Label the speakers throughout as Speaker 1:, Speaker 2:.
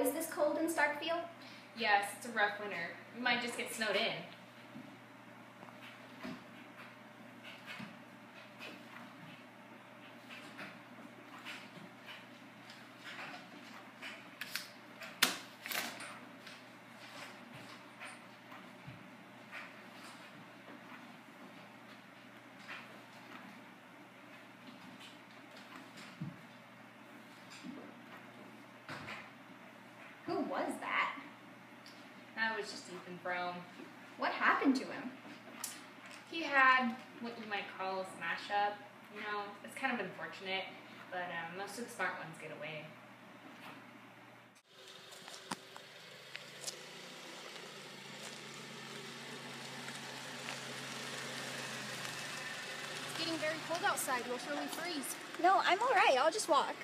Speaker 1: Is this cold in Starkfield?
Speaker 2: Yes, it's a rough winter. We might just get snowed in.
Speaker 1: Who was that?
Speaker 2: That was just Ethan Frome.
Speaker 1: What happened to him?
Speaker 2: He had what you might call a smash up. You know, it's kind of unfortunate, but um, most of the smart ones get away.
Speaker 3: It's getting very cold outside. We'll surely freeze.
Speaker 1: No, I'm all right. I'll just walk.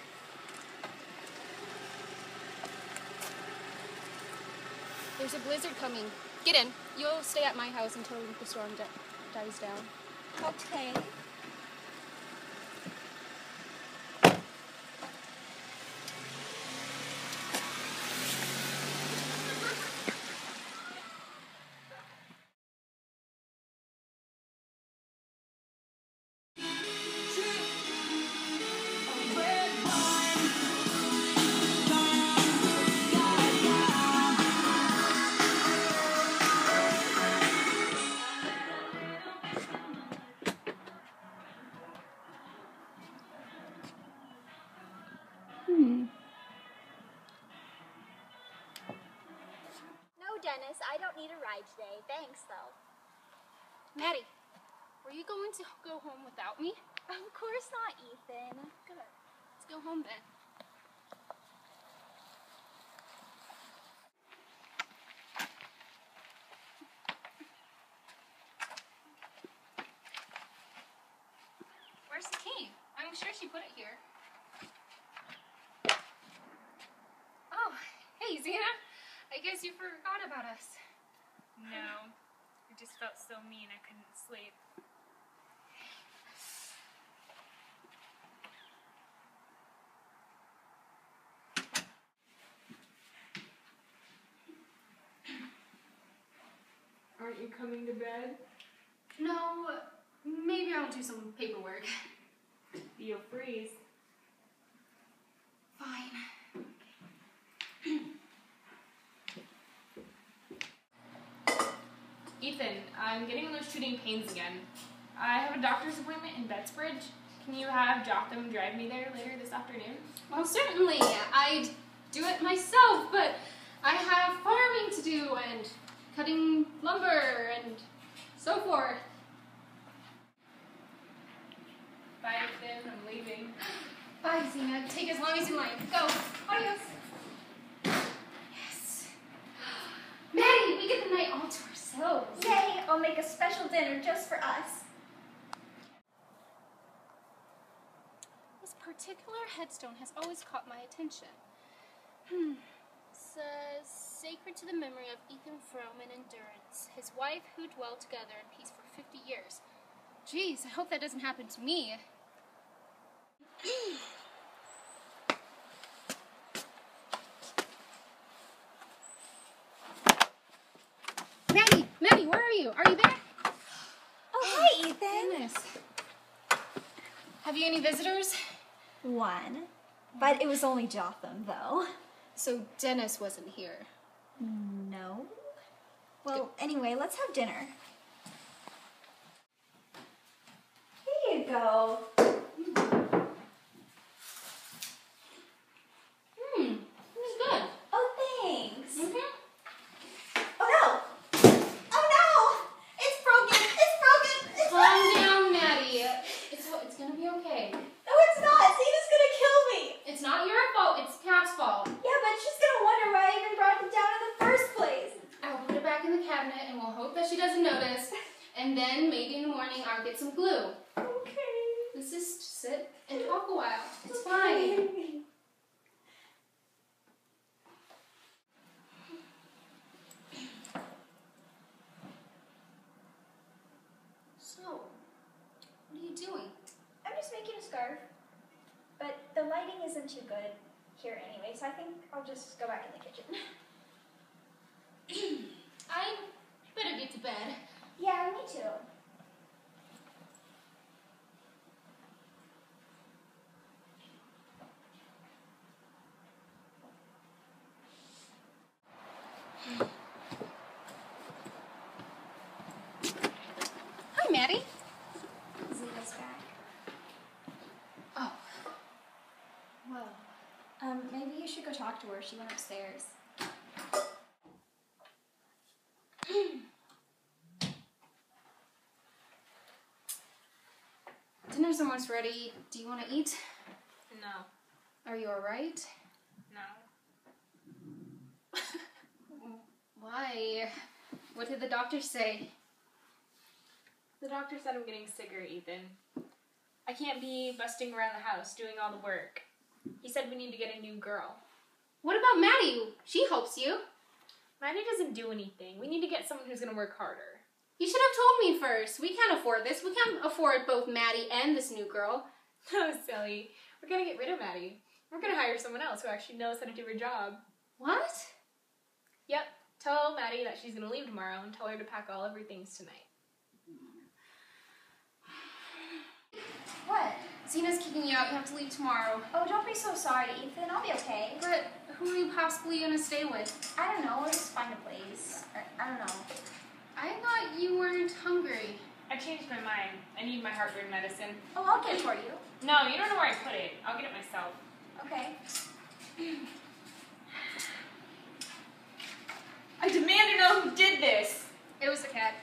Speaker 3: There's a blizzard coming. Get in. You'll stay at my house until the storm di- dies down.
Speaker 1: Okay. Ride today. Thanks, though.
Speaker 3: Mattie, were you going to go home without me?
Speaker 1: Of course not, Ethan.
Speaker 3: Good. Let's go home then. Where's the key? I'm sure she put it here. Oh, hey, Zeena. I guess you forgot about us.
Speaker 2: No, I just felt so mean I couldn't sleep. Aren't you coming to bed?
Speaker 3: No, maybe I'll do some paperwork.
Speaker 2: You'll freeze.
Speaker 3: Fine.
Speaker 2: Ethan, I'm getting those shooting pains again. I have a doctor's appointment in Bettsbridge. Can you have Jotham drive me there later this afternoon?
Speaker 3: Well, certainly. I'd do it myself, but I have farming to do and cutting lumber and so forth.
Speaker 2: Bye, Ethan. I'm leaving.
Speaker 3: Bye, Zeena. Take as long as you like. Go. Adios. Yes. Mattie, we get the night all to ourselves.
Speaker 1: Yay! I'll make a special dinner just for us.
Speaker 3: This particular headstone has always caught my attention. Hmm. Says, sacred to the memory of Ethan Frome and Endurance, his wife who dwelled together in peace for 50 years. Geez, I hope that doesn't happen to me. Mattie, Mattie, where are you? Are you there?
Speaker 1: Oh, oh, hi, Ethan.
Speaker 3: Goodness. Have you any visitors?
Speaker 1: One. But it was only Jotham, though.
Speaker 3: So Denis wasn't here.
Speaker 1: No. Well, anyway, let's have dinner. Here you go.
Speaker 3: Hmm, this is good.
Speaker 1: Oh, thanks.
Speaker 3: Mm-hmm.
Speaker 1: Oh no! Oh no! It's broken! It's broken! It's
Speaker 3: Calm down, Mattie. It's it's gonna be okay.
Speaker 1: No, it's not! Zeena's gonna kill me!
Speaker 3: It's not your fault. It's cat's fault.
Speaker 1: Yeah, but she's gonna wonder why I even brought it down in the first place.
Speaker 3: I'll put it back in the cabinet, and we'll hope that she doesn't notice. And then maybe in the morning I'll get some glue.
Speaker 1: Okay.
Speaker 3: Let's just sit and talk a while. It's fine. So, what are you doing?
Speaker 1: I'm just making a scarf. But the lighting isn't too good. here anyway, so I think I'll just go back in the kitchen.
Speaker 3: I better get to bed.
Speaker 1: yeah, me too.
Speaker 3: Hi, Mattie.
Speaker 1: Zeena's back.
Speaker 3: Oh. Whoa.
Speaker 1: Um, maybe you should go talk to her. She went upstairs.
Speaker 3: Dinner's almost ready. Do you want to eat?
Speaker 2: No,
Speaker 3: Are you alright?
Speaker 2: no.
Speaker 3: Why? What did the doctor say?
Speaker 2: The doctor said I'm getting sicker, Ethan. I can't be busting around the house doing all the work. He said we need to get a new girl.
Speaker 3: What about Mattie? She helps you.
Speaker 2: Mattie doesn't do anything. We need to get someone who's gonna work harder.
Speaker 3: You should have told me first. We can't afford this. We can't afford both Mattie and this new girl.
Speaker 2: Oh, silly. We're gonna get rid of Mattie. We're gonna hire someone else who actually knows how to do her job.
Speaker 3: What?
Speaker 2: Yep. Tell Mattie that she's gonna leave tomorrow and tell her to pack all of her things tonight.
Speaker 1: What?
Speaker 3: Zeena's kicking you out. You have to leave tomorrow.
Speaker 1: Oh, don't be so sorry, Ethan. I'll be okay.
Speaker 3: But who are you possibly going to stay with?
Speaker 1: I don't know. We'll just find a place. Or, I don't know.
Speaker 3: I thought you weren't hungry.
Speaker 2: I changed my mind. I need my heartburn medicine.
Speaker 1: Oh, I'll get it for you.
Speaker 2: No, you don't know where I put it. I'll get it myself.
Speaker 1: Okay.
Speaker 2: I demand to know who did this.
Speaker 3: It was the cat.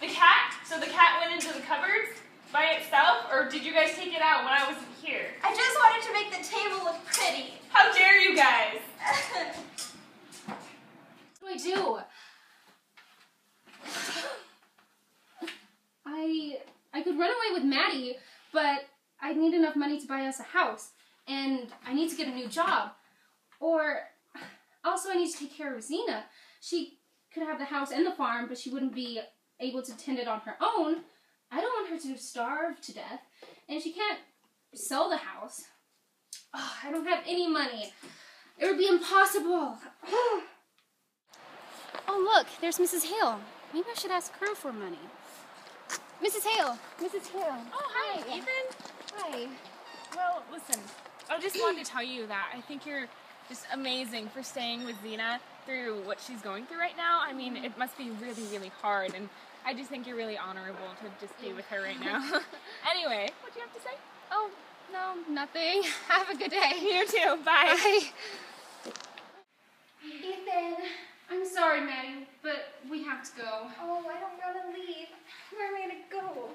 Speaker 2: The cat? So the cat went into the cupboards by itself, or did you guys take it out when I wasn't here?
Speaker 1: I just wanted to make the table look pretty.
Speaker 2: How dare you guys?
Speaker 3: What do I do? I I could run away with Mattie, but I need enough money to buy us a house, and I need to get a new job. Or also, I need to take care of Zeena. She could have the house and the farm, but she wouldn't be able to tend it on her own. I don't want her to starve to death, and she can't sell the house. Ugh, I don't have any money. It would be impossible. Oh, look, there's Mrs. Hale. Maybe I should ask her for money. Mrs. Hale. Mrs. Hale.
Speaker 4: Oh, hi, Ethan.
Speaker 3: Hi.
Speaker 4: Well, listen, I just wanted to tell you that I think you're just amazing for staying with Zeena through what she's going through right now. I mean, it must be really, really hard, and I just think you're really honorable to just be with her right now. anyway, what do you have to say?
Speaker 3: Oh, no, nothing. Have a good day.
Speaker 4: You too. Bye.
Speaker 3: Bye. Ethan, I'm sorry, Mattie, but we have to go.
Speaker 1: oh, I don't want to leave. Where am I going to go?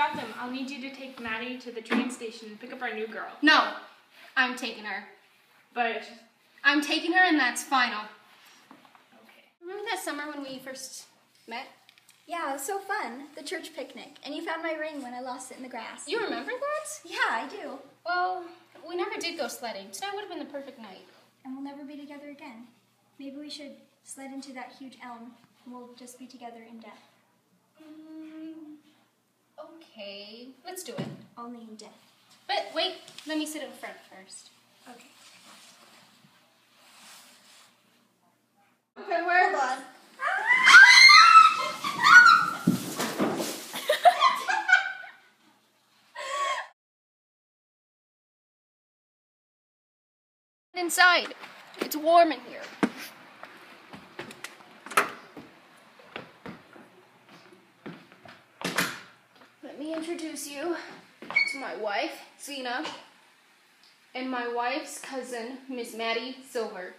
Speaker 2: Jotham, I'll need you to take Mattie to the train station and pick up our new girl.
Speaker 3: No, I'm taking her.
Speaker 2: But
Speaker 3: I'm taking her, and that's final.
Speaker 2: okay.
Speaker 3: Remember that summer when we first met?
Speaker 1: Yeah, it was so fun. The church picnic. And you found my ring when I lost it in the grass.
Speaker 3: You remember that?
Speaker 1: Yeah, I do.
Speaker 3: Well, we never did go sledding. Tonight would have been the perfect night.
Speaker 1: And we'll never be together again. Maybe we should sled into that huge elm and we'll just be together in death.
Speaker 3: Mm, okay, let's do it.
Speaker 1: Only in death.
Speaker 3: But wait, let me sit in front first.
Speaker 1: Okay. Okay, where? Hold on.
Speaker 3: Inside. It's warm in here. Me introduce you to my wife, Zeena, and my wife's cousin, Miss Mattie Silver.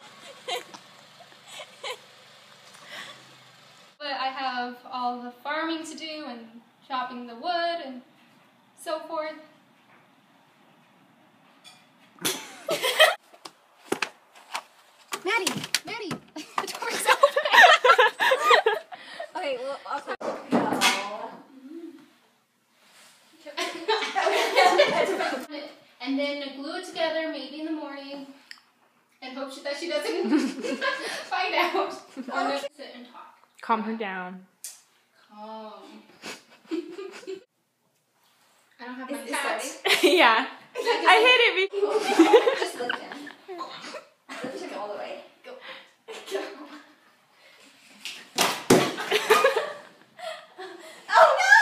Speaker 3: but I have all the farming to do and chopping the wood and so forth. Mattie, Mattie, the door is open.
Speaker 1: Okay, well, okay.
Speaker 3: and then glue it together, maybe in the morning, and hope she, that she doesn't find out. Or no, sit and
Speaker 2: Calm her down.
Speaker 3: Calm. I don't have my
Speaker 1: is
Speaker 3: cat.
Speaker 2: yeah. I hit it. be-
Speaker 1: Just lift him. Lift him all the way. Go. Go. oh no!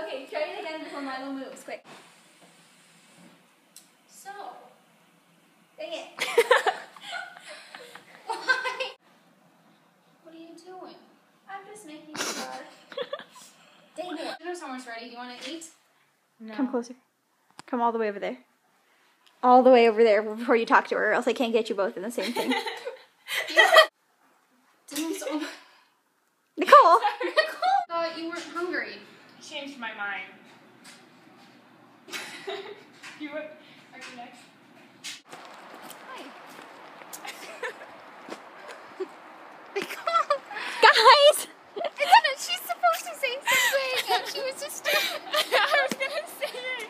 Speaker 1: okay, try it again before Milo moves. Quick.
Speaker 3: So,
Speaker 1: Dang it.
Speaker 3: why? What are you doing?
Speaker 1: I'm just making you star. Dang it.
Speaker 3: Dinner almost ready. Do you want to eat?
Speaker 2: No.
Speaker 1: Come closer. Come all the way over there. All the way over there before you talk to her, or else I can't get you both in the same thing.
Speaker 3: Dinner's almost.
Speaker 1: Nicole!
Speaker 3: Thought you weren't hungry.
Speaker 2: Changed my mind. you would. Are you next?
Speaker 1: Guys!
Speaker 3: She's supposed to say something, and she was just.
Speaker 2: I was gonna say it.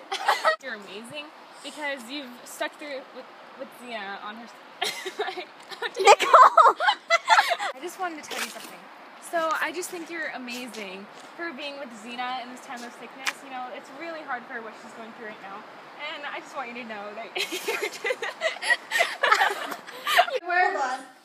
Speaker 2: You're amazing because you've stuck through with, with Zeena on her. like,
Speaker 1: Nicole!
Speaker 2: I just wanted to tell you something. So I just think you're amazing for being with Zeena in this time of sickness. You know, it's really hard for her what she's going through right now, and I just want you to know that you're.
Speaker 1: Hold on.